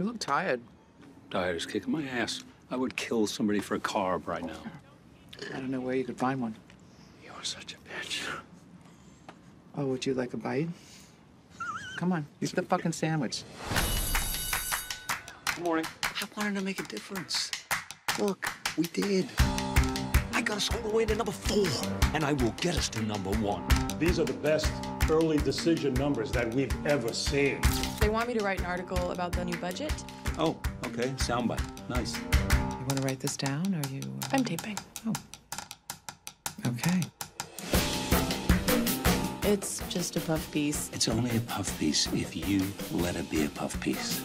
You look tired. Diet is kicking my ass. I would kill somebody for a carb right now. I don't know where you could find one. You're such a bitch. Oh, would you like a bite? Come on, eat the fucking sandwich. Good morning. I wanted to make a difference. Look, we did. I got us all the way to number four, and I will get us to number one. These are the best early decision numbers that we've ever seen. They want me to write an article about the new budget. Oh, okay. Soundbite. Nice. You want to write this down, or you? uh, I'm taping. Oh. Okay. It's just a puff piece. It's only a puff piece if you let it be a puff piece.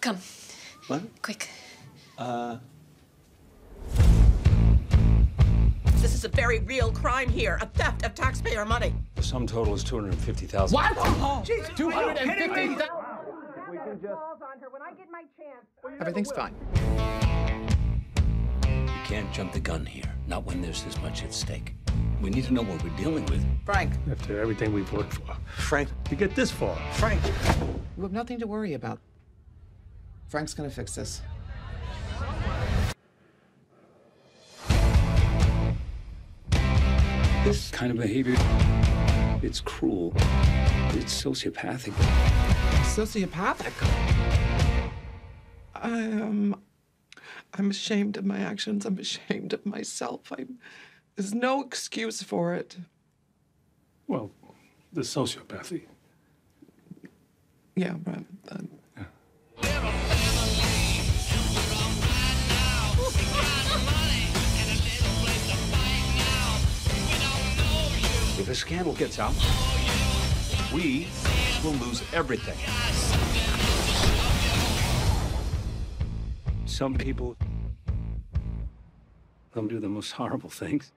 Come, What? quick. This is a very real crime here, a theft of taxpayer money. The sum total is 250000 What? Two hundred and fifty thousand. Balls on her when I get my chance. Everything's fine. You can't jump the gun here, not when there's this much at stake. We need to know what we're dealing with. Frank, After everything we've worked for. Frank, To get this far. Frank. you have nothing to worry about. Frank's gonna fix this. This kind of behavior, it's cruel. It's sociopathic. Sociopathic. I am. I'm ashamed of my actions. I'm ashamed of myself. I'm. There's no excuse for it. Well, the sociopathy. Yeah, but. Uh, If a scandal gets out, we will lose everything. Some people, they'll do the most horrible things.